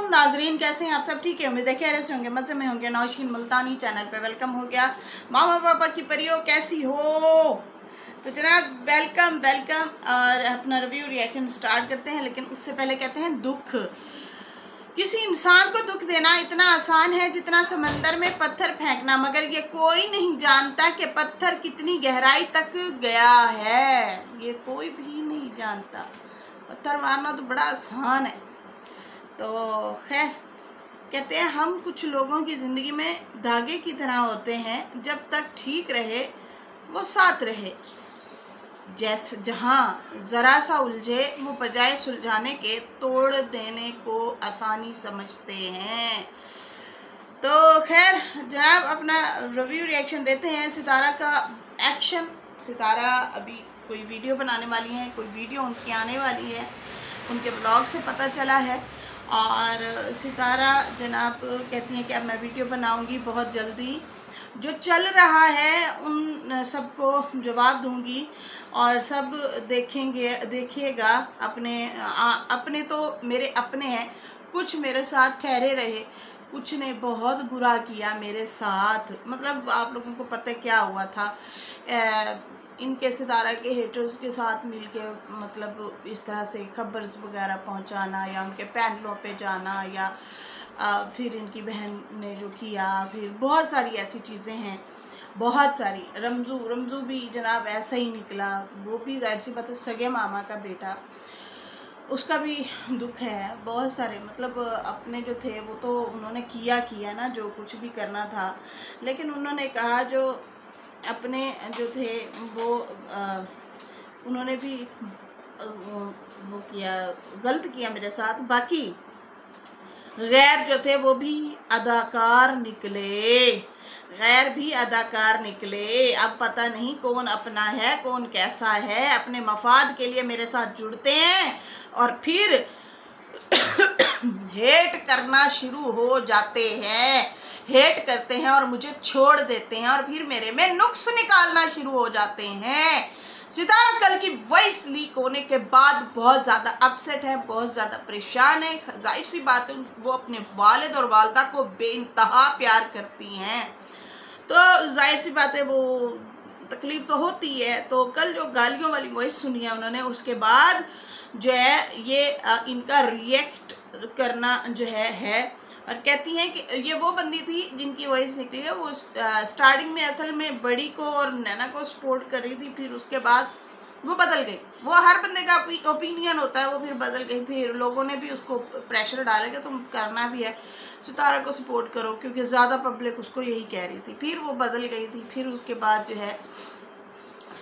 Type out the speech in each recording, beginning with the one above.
वालेकुम नाजरीन, कैसे हैं आप सब? ठीक है, उम्मीद है रहे से होंगे, मज़े में होंगे। नौशीन मुल्तानी चैनल पे वेलकम हो गया। मामा पापा की परियो, कैसी हो? तो जनाब वेलकम वेलकम और अपना रिव्यू रिएक्शन स्टार्ट करते हैं, लेकिन उससे पहले कहते हैं दुख। किसी इंसान को दुख देना इतना आसान है जितना समंदर में पत्थर फेंकना, मगर ये कोई नहीं जानता कि पत्थर कितनी गहराई तक गया है। ये कोई भी नहीं जानता। पत्थर मारना तो बड़ा आसान है। तो खैर, कहते हैं हम कुछ लोगों की ज़िंदगी में धागे की तरह होते हैं, जब तक ठीक रहे, वो साथ रहे। जैसे, जहाँ ज़रा सा उलझे, वो बजाय सुलझाने के तोड़ देने को आसानी समझते हैं। तो खैर, जनाब अपना रिव्यू रिएक्शन देते हैं। सितारा का एक्शन सितारा अभी कोई वीडियो बनाने वाली हैं, कोई वीडियो उनकी आने वाली है, उनके ब्लॉग से पता चला है। और सितारा जनाब कहती हैं कि अब मैं वीडियो बनाऊँगी बहुत जल्दी। जो चल रहा है उन सबको जवाब दूँगी और सब देखेंगे देखिएगा अपने आ, अपने तो मेरे अपने हैं कुछ मेरे साथ ठहरे रहे कुछ ने बहुत बुरा किया मेरे साथ। मतलब आप लोगों को पता क्या हुआ था। इनके सितारा के हेटर्स के साथ मिल के मतलब इस तरह से खबर्स वगैरह पहुंचाना या उनके पैनलों पे जाना या आ, फिर इनकी बहन ने जो किया फिर बहुत सारी ऐसी चीज़ें हैं। बहुत सारी। रमज़ू रमज़ू भी जनाब ऐसा ही निकला। वो भी ज़ाहिर सी बात है सगे मामा का बेटा। उसका भी दुख है बहुत सारे। मतलब अपने जो थे वो तो उन्होंने किया किया ना जो कुछ भी करना था। लेकिन उन्होंने कहा जो अपने जो थे वो आ, उन्होंने भी वो किया गलत किया मेरे साथ। बाकी गैर जो थे वो भी अदाकार निकले। गैर भी अदाकार निकले। अब पता नहीं कौन अपना है कौन कैसा है। अपने मफाद के लिए मेरे साथ जुड़ते हैं और फिर हेट करना शुरू हो जाते हैं। हेट करते हैं और मुझे छोड़ देते हैं और फिर मेरे में नुक्स निकालना शुरू हो जाते हैं। सितारा कल की वॉइस लीक होने के बाद बहुत ज़्यादा अपसेट है, बहुत ज़्यादा परेशान है। ज़ाहिर सी बात है, वो अपने वालद और वालदा को बेनतहा प्यार करती हैं। तो ज़ाहिर सी बात है, वो तकलीफ़ तो होती है। तो कल जो गालियों वाली वॉइस सुनी है उन्होंने, उसके बाद जो है, ये इनका रिएक्ट करना जो है है और कहती हैं कि ये वो बंदी थी जिनकी वॉइस निकली है, वो स्टार्टिंग में असल में बड़ी को और नैना को सपोर्ट कर रही थी, फिर उसके बाद वो बदल गई। वो हर बंदे का ओपिनियन होता है, वो फिर बदल गई, फिर लोगों ने भी उसको प्रेशर डाला कि तुम करना भी है, सितारा को सपोर्ट करो, क्योंकि ज़्यादा पब्लिक उसको यही कह रही थी। फिर वो बदल गई थी, फिर उसके बाद जो है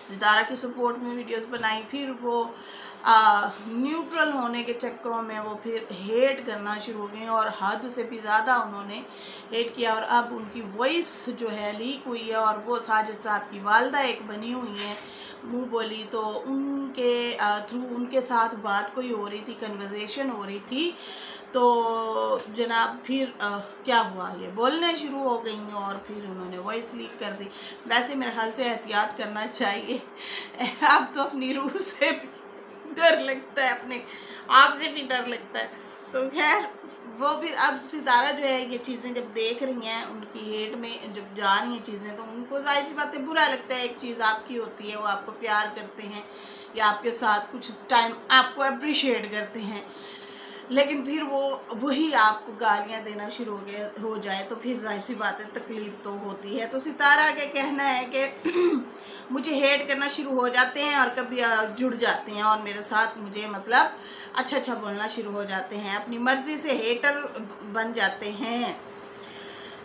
सितारा की सपोर्ट में वीडियोस बनाई, फिर वो न्यूट्रल होने के चक्करों में वो फिर हेट करना शुरू हो गए और हद से भी ज़्यादा उन्होंने हेट किया और अब उनकी वॉइस जो है लीक हुई है और वो साजिद साहब की वालदा एक बनी हुई है। मुँह बोली तो उनके थ्रू उनके साथ बात कोई हो रही थी कन्वर्जेशन हो रही थी तो जनाब फिर आ, क्या हुआ? ये बोलने शुरू हो गई और फिर उन्होंने वॉइस लीक कर दी। वैसे मेरे ख्याल से एहतियात करना चाहिए। अब तो अपनी रूह से डर लगता है अपने आप से भी डर लगता है। तो खैर, वो फिर अब सितारा जो है, ये चीज़ें जब देख रही हैं, उनकी हेट में जब जा रही हैं चीज़ें तो उनको ज़ाहिर सी बातें बुरा लगता है। एक चीज़ आपकी होती है, वो आपको प्यार करते हैं, या आपके साथ कुछ टाइम आपको अप्रिशिएट करते हैं। लेकिन फिर वो, वही आपको गालियाँ देना शुरू हो गए हो जाए तो फिर ज़ाहिर सी बात है, तकलीफ़ तो होती है। तो सितारा का कहना है कि मुझे हेट करना शुरू हो जाते हैं और कभी जुड़ जाते हैं। और मेरे साथ मुझे मतलब अच्छा अच्छा बोलना शुरू हो जाते हैं। अपनी मर्ज़ी से हेटर बन जाते हैं।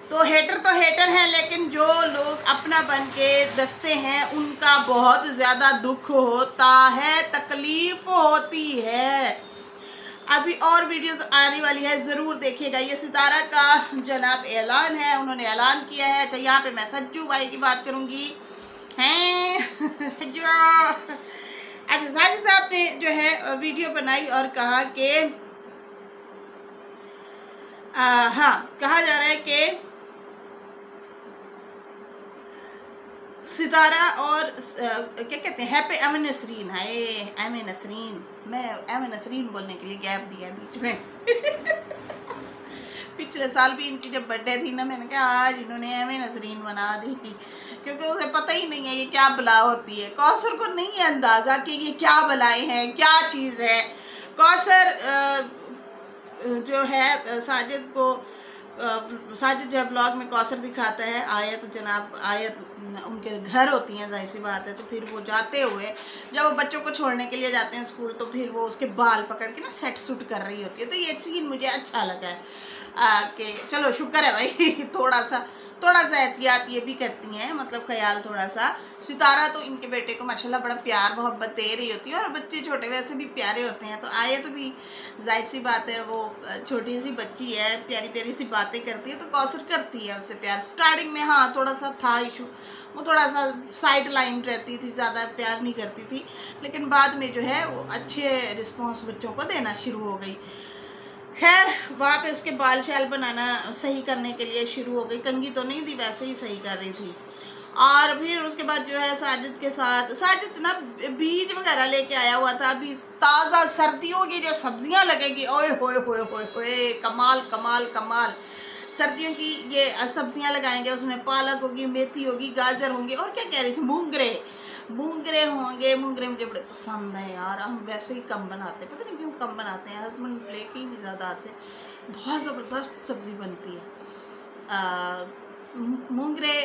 तो हेटर तो हेटर हैं, लेकिन जो लोग अपना बन के दसते हैं, उनका बहुत ज़्यादा दुख होता है, तकलीफ़ होती है। अभी और वीडियोस आने वाली है, ज़रूर देखिएगा। ये सितारा का जनाब ऐलान है, उन्होंने ऐलान किया है। अच्छा यहाँ पे मैं सज्जू भाई की बात करूँगी। हैं? सज्जू। अच्छा साजिद साहब ने जो है, वीडियो बनाई और कहा कि हाँ कहा जा रहा है कि सितारा और क्या कहते हैं happy M Nasreen hi M Nasreen मैं एम नसरीन बोलने के लिए गैप दिया बीच में। पिछले साल भी इनकी जब बर्थडे थी ना, मैंने कहा, आज इन्होंने एम नसरीन बना दी। क्योंकि उसे पता ही नहीं है ये क्या बला होती है। कौसर को नहीं है अंदाज़ा कि ये क्या बलाएँ हैं, क्या चीज़ है। कौसर जो है, साजिद को साजिद जो है ब्लॉग में कौसर दिखाता है, आयत जनाब, आयत उनके घर होती हैं, ज़ाहिर सी बात है तो फिर वो जाते हुए, जब वो बच्चों को छोड़ने के लिए जाते हैं स्कूल तो फिर वो उसके बाल पकड़ के ना सेट सूट कर रही होती है। तो ये चीज़ मुझे अच्छा लगा है। कि, चलो शुक्र है भाई, थोड़ा सा थोड़ा सा एहतियात ये भी करती हैं मतलब ख्याल थोड़ा सा। सितारा तो इनके बेटे को माशाल्लाह बड़ा प्यार, मोहब्बत दे रही होती है और बच्चे छोटे वैसे भी प्यारे होते हैं। तो आए तो भी, ज़ाहिर सी बात है, वो छोटी सी बच्ची है, प्यारी प्यारी सी बातें करती है तो कौसर करती है उससे प्यार। स्टार्टिंग में हाँ थोड़ा सा था इशू वो थोड़ा सा साइड लाइन रहती थी, ज़्यादा प्यार नहीं करती थी, लेकिन बाद में जो है, वो अच्छे रिस्पॉन्स बच्चों को देना शुरू हो गई। खैर, वहाँ पे उसके बाल शाल बनाना सही करने के लिए शुरू हो गई। कंगी तो नहीं थी, वैसे ही सही कर रही थी। और फिर उसके बाद जो है साजिद के साथ, साजिद ना बीज वगैरह लेके आया हुआ था। अभी ताज़ा सर्दियों की जो सब्ज़ियाँ लगेगी, ओए होए होए होए होए, कमाल कमाल कमाल। सर्दियों की ये सब्ज़ियाँ लगाएँगे, उसमें पालक होगी, मेथी होगी, गाजर होंगे, और क्या कह रही थी? मूंगरे। मूंगरे होंगे। मूंगरे मुझे बड़े पसंद है यार, हम वैसे ही कम बनाते पता नहीं कम बनाते हैं हस्बैंड लेके ही ज़्यादा आते हैं। बहुत ज़बरदस्त सब्ज़ी बनती है। मूंगरे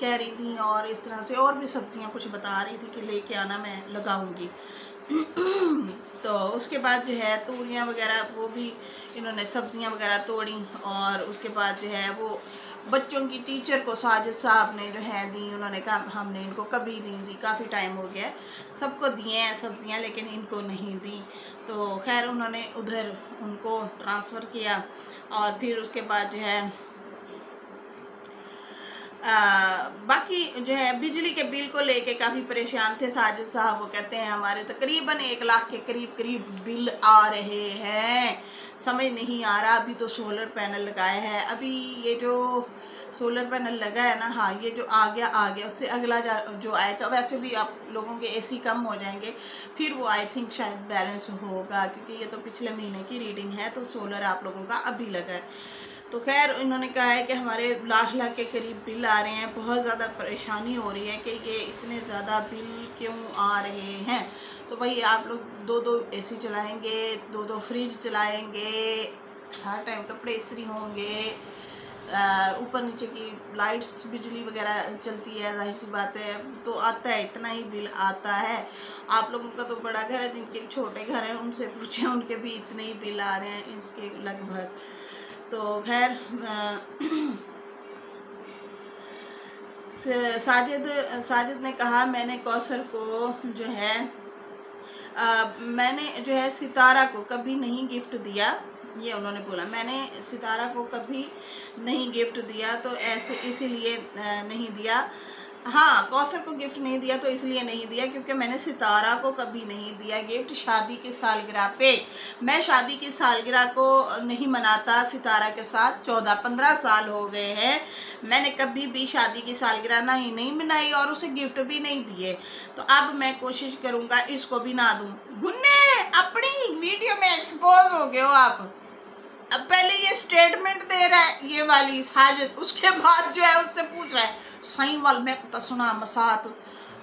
कह रही थी और इस तरह से और भी सब्ज़ियाँ कुछ बता रही थी कि लेके आना मैं लगाऊँगी। तो उसके बाद जो है तूरियाँ वगैरह, वो भी इन्होंने सब्ज़ियाँ वगैरह तोड़ी और उसके बाद जो है वो बच्चों की टीचर को साजिद साहब ने जो है दी, उन्होंने कहा, हमने इनको कभी नहीं दी, काफ़ी टाइम हो गया सबको दिए हैं सब्ज़ियाँ, लेकिन इनको नहीं दी। तो खैर उन्होंने उधर उनको ट्रांसफ़र किया और फिर उसके बाद जो है आ, बाकी जो है बिजली के बिल को लेके काफ़ी परेशान थे साजिद साहब। वो कहते हैं हमारे तकरीबन एक लाख के करीब करीब बिल आ रहे हैं। समझ नहीं आ रहा अभी तो सोलर पैनल लगाया है। अभी ये जो सोलर पैनल लगा है ना हाँ ये जो आ गया आ गया, उससे अगला जो आएगा वैसे भी आप लोगों के एसी कम हो जाएँगे। फिर वो आई थिंक शायद बैलेंस होगा, क्योंकि ये तो पिछले महीने की रीडिंग है तो सोलर आप लोगों का अभी लगा है। तो खैर, इन्होंने कहा है कि हमारे लाख लाख के करीब बिल आ रहे हैं, बहुत ज़्यादा परेशानी हो रही है कि ये इतने ज़्यादा बिल क्यों आ रहे हैं? तो भाई, आप लोग दो दो एसी चलाएँगे दो दो फ्रिज चलाएँगे, हर टाइम कपड़े इस्त्री होंगे ऊपर नीचे की लाइट्स बिजली वगैरह चलती है ज़ाहिर सी बात है। तो आता है इतना ही बिल आता है। आप लोगों का तो बड़ा घर है जिनके छोटे घर हैं उनसे पूछे उनके भी इतने ही बिल आ रहे हैं इसके लगभग। तो खैर साजिद साजिद ने कहा मैंने कौसर को जो है आ, मैंने जो है सितारा को कभी नहीं गिफ्ट दिया। ये उन्होंने बोला। मैंने सितारा को कभी नहीं गिफ्ट दिया तो ऐसे इसीलिए नहीं दिया। हाँ कौशल को गिफ्ट नहीं दिया तो इसलिए नहीं दिया, क्योंकि मैंने सितारा को कभी नहीं दिया गिफ्ट शादी की सालगिरह पे। मैं शादी की सालगिरह को नहीं मनाता सितारा के साथ। चौदह पंद्रह साल हो गए हैं। मैंने कभी भी शादी की सालगिरह ना ही नहीं मनाई और उसे गिफ्ट भी नहीं दिए। तो अब मैं कोशिश करूँगा इसको भी ना दूँ। गुन्ने, अपनी वीडियो में एक्सपोज हो गए हो आप। अब पहले ये स्टेटमेंट दे रहा है, ये वाली साजिद, उसके बाद जो है उससे पूछ रहा है सही वाल मैं तो सुना मसात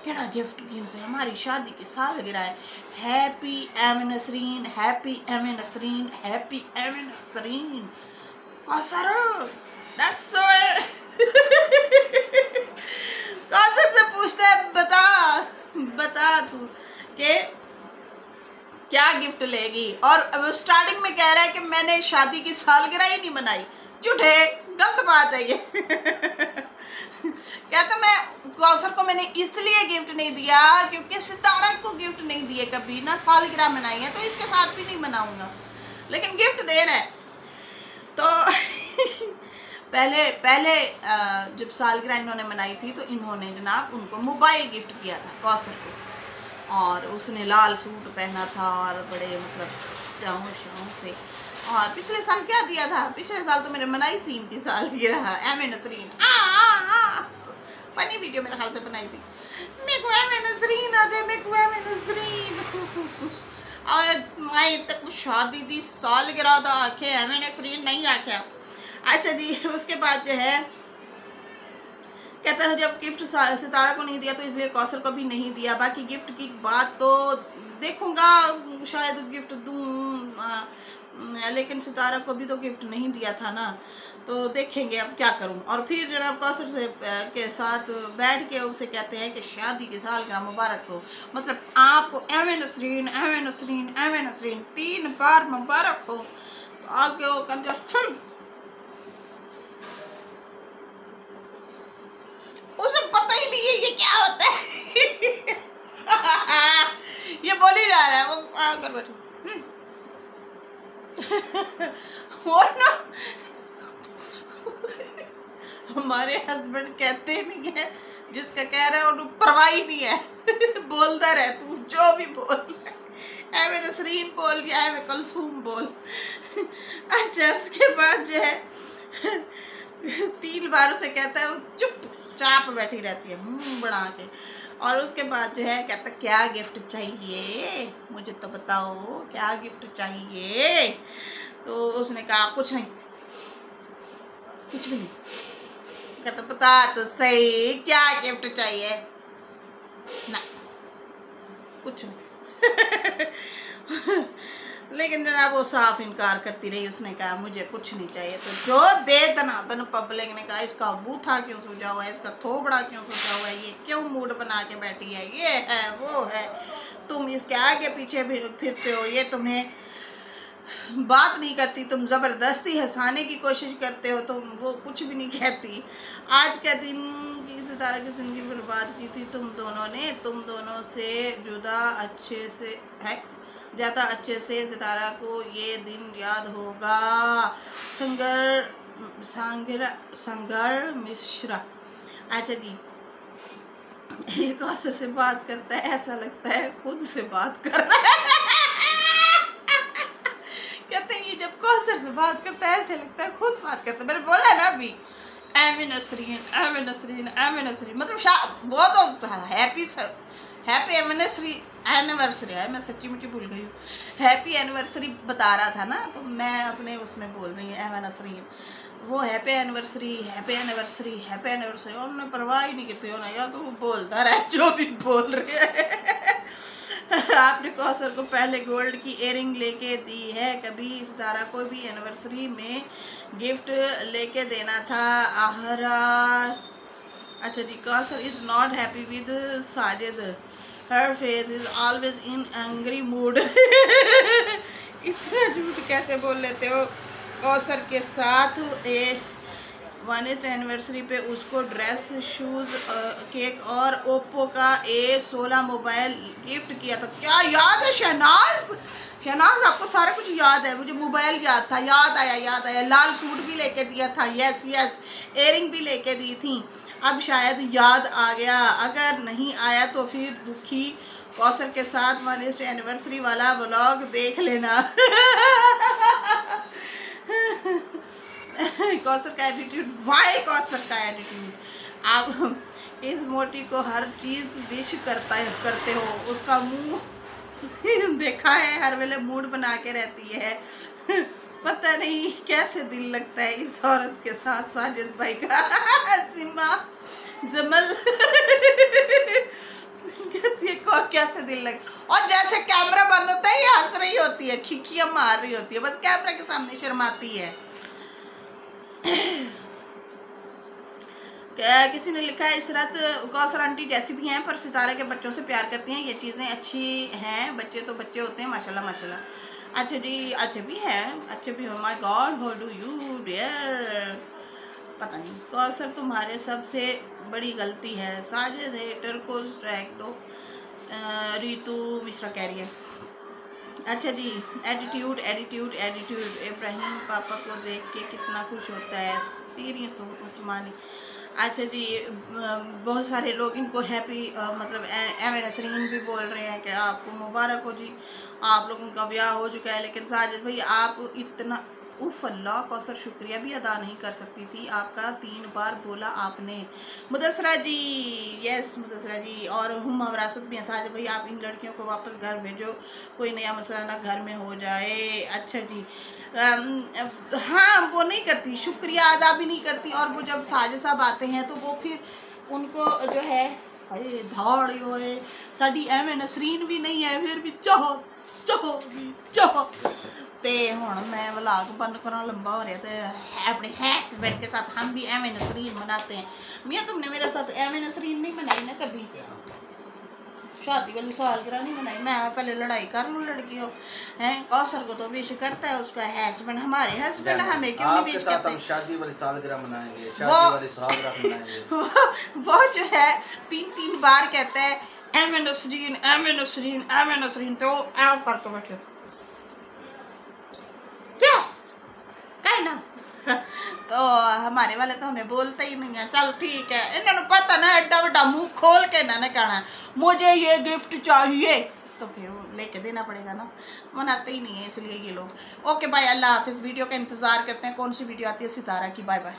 केड़ा गिफ्ट की उसे? हमारी शादी की साल गिरा है। Happy M Nasreen happy M Nasreen happy M Nasreen Kausar Kausar से पूछते है बता बता तू के क्या गिफ्ट लेगी। और स्टार्टिंग में कह रहा है कि मैंने शादी की सालगिरह ही नहीं मनाई। झूठे गलत बात है ये। कहते मैं कौसर को मैंने इसलिए गिफ्ट नहीं दिया क्योंकि सितारा को गिफ्ट नहीं दिए कभी। ना सालगिरह मनाई है तो इसके साथ भी नहीं मनाऊँगा। लेकिन गिफ्ट दे रहा है। तो पहले पहले जब सालगिरह इन्होंने मनाई थी तो इन्होंने जनाब उनको मोबाइल गिफ्ट किया था कौसर को। और उसने लाल सूट पहना था और बड़े मतलब चाऊ शाऊ से। और पिछले साल क्या दिया था? पिछले साल तो मैंने मनाई थी, इनकी साल ये रहा M A Nasreen funny video मेरे ख्याल से बनाई थी। नसरीन और मैं तक शादी दी साल गिरा था, आखे एम ए नसरीन नहीं आख्या अच्छा जी, उसके बाद जो है कहता है, जब गिफ्ट सितारा को नहीं दिया तो इसलिए कौसर को भी नहीं दिया। बाकी गिफ्ट की बात तो देखूँगा, शायद गिफ्ट दूँ लेकिन सितारा को भी तो गिफ्ट नहीं दिया था ना। तो देखेंगे अब क्या करूँ। और फिर जनाब कौसर से के साथ बैठ के उसे कहते हैं कि शादी की साल का मुबारक हो। मतलब आपको M Nasreen M Nasreen M Nasreen, तीन बार मुबारक हो। तो आगे वो कहते जा रहा है वो बैठो। हम्म। ना? हमारे हस्बैंड कहते नहीं है, जिसका कह रहा है उन्हें परवाह नहीं है। बोलता रहे तू, जो भी बोल। एवे नसरीन बोल, या एवे कलसूम बोल। अच्छा उसके बाद जो है, तीन बार उसे कहता है, वो चुप, चाप बैठी रहती है, मुँह बढ़ा के। और उसके बाद जो है, कहता, क्या गिफ्ट चाहिए? मुझे तो बताओ, क्या गिफ्ट चाहिए? तो उसने कहा, कुछ नहीं, कुछ भी नहीं। कहता, बता तो सही, क्या गिफ्ट चाहिए? ना, कुछ नहीं। लेकिन जनाब वो साफ़ इनकार करती रही, उसने कहा, मुझे कुछ नहीं चाहिए। तो जो दे दनादन पब्लिक ने कहा, इसका बूथा क्यों सूझा हुआ है? इसका थोबड़ा क्यों सूझा हुआ है? ये क्यों मूड बना के बैठी है? ये है, वो है। तुम इसके आगे पीछे फिरते हो, ये तुम्हें बात नहीं करती। तुम ज़बरदस्ती हंसाने की कोशिश करते हो, तुम वो कुछ भी नहीं कहती। आज का दिन की सितारा की ज़िंदगी बर्बाद की थी तुम दोनों ने। तुम दोनों से जुदा अच्छे से, है? ज़्यादा अच्छे से सितारा को ये दिन याद होगा। संगर संगर संगर मिश्रा। अच्छा जी। एक असर से बात करता है, ऐसा लगता है खुद से बात कर रहा है। कहते हैं, ये जब कौसर से बात करता है, ऐसे लगता है खुद बात करता है। मैंने बोला ना अभी M Nasreen M Nasreen M Nasreen. मतलब वो तो हैप्पी हैप्पी एनिवर्सरी एनिवर्सरी है, मैं सच्ची मुच्ची भूल गई हूँ। हैप्पी एनिवर्सरी बता रहा था ना तो मैं अपने उसमें बोल रही हूँ एनिवर्सरी वो happy anniversary happy anniversary happy anniversary उन्होंने परवाह ही नहीं की ना, या तो वो बोलता रहे, जो भी बोल रहे हैं। आपने कौसर को पहले गोल्ड की एयरिंग लेके दी है, कभी सितारा को भी एनिवर्सरी में गिफ्ट लेके देना था, आहरा। अच्छा जी, Kausar is not happy with Sajid. Her face is always in angry mood इतना झूठ कैसे बोल लेते हो? कौसर के साथ ए वन इस्ट एनिवर्सरी पे उसको ड्रेस शूज़ केक और ओप्पो का ए सोलह मोबाइल गिफ्ट किया था। क्या याद है शहनाज? शहनाज, आपको सारा कुछ याद है। मुझे मोबाइल याद था। याद आया याद आया। लाल सूट भी लेके दिया था। यस यस एयरिंग भी लेके दी थी। अब शायद याद आ गया। अगर नहीं आया तो फिर दुखी कौसर के साथ मनिस्ट एनिवर्सरी वाला ब्लॉग देख लेना। कौसर का एटीट्यूड वाई कौसर का एटीट्यूड आप इस मोटी को हर चीज़ विश करता है, करते हो। उसका मुँह देखा है, हर वेले मूड बना के रहती है। पता नहीं कैसे दिल लगता है इस औरत के साथ, साजिद भाई का। सिमा। जमल। कहती है कैसे दिल लग? और जैसे कैमरा बंद होता है, ये हंस रही होती है खिखियाँ मार रही होती है, बस कैमरा के सामने शर्माती है। किसी ने लिखा है इसरत कौसर आंटी जैसी भी हैं, पर सितारे के बच्चों से प्यार करती हैं, ये चीज़ें अच्छी हैं, बच्चे तो बच्चे होते हैं, माशाल्लाह माशाल्लाह। अच्छा जी, अच्छे भी हैं, अच्छे भी my god how do you dear पता नहीं। कौसर तुम्हारे सबसे बड़ी गलती है। साजिद हेटर को स्ट्रैक दो। रितु मिश्रा कह रही है। अच्छा जी एटीट्यूड एटीट्यूड एटीट्यूड इब्राहिम पापा को देख के कितना खुश होता है। सीरियस उस्मानी। अच्छा जी बहुत सारे लोग इनको हैप्पी मतलब एम नसरीन भी बोल रहे हैं कि आपको मुबारक हो जी। आप लोगों का ब्याह हो चुका है, लेकिन साजिद भाई, आप इतना उफ अल्लाह, कौसर शुक्रिया भी अदा नहीं कर सकती थी। आपका तीन बार बोला आपने। मुदसरा जी यस मुदसरा जी। और हम वरासत भी साज भाई, आप इन लड़कियों को वापस घर भेजो। कोई नया मसला ना घर में हो जाए। अच्छा जी। हाँ वो नहीं करती। शुक्रिया अदा भी नहीं करती। और वो जब साज साहब आते हैं तो वो फिर उनको जो है, अरे, धाड़ साड़ी एवं नसरीन भी नहीं है, फिर भी चाहो भी चाहो ते हूँ मैं व्लाग बंद करा लंबा हो रहा तो अपने हस्बैंड के साथ हम भी एवं नसरीन मनाते हैं मियाँ तुमने मेरे साथ एवं नसरीन नहीं मनाई ना कभी शादी वाली सालगिरह नहीं मनाई मैं पहले लड़ाई कर लूँ लड़की हो हैं कौसर को तो विश करता है उसका हस्बैंड हमारे हस्बैंड हमें क्यों नहीं विश करते हम शादी वाली सालगिरह मनाएँगे शादी वाली सालगिरह मनाएँगे वो जो है तीन तीन बार कहता है M Nasreen M Nasreen M Nasreen तो ऐ करके बैठे। क्या? कहे ना। तो हमारे वाले तो हमें बोलते ही नहीं है। चल ठीक है। इन्होंने पता ना एडा बड़ा मुँह खोल के इन्होंने कहना मुझे ये गिफ्ट चाहिए। तो फिर लेके देना पड़ेगा ना। मनाते ही नहीं है इसलिए ये लोग। Okay, bye. अल्लाह हाफिज़। वीडियो का इंतज़ार करते हैं। कौन सी वीडियो आती है? सितारा की। Bye bye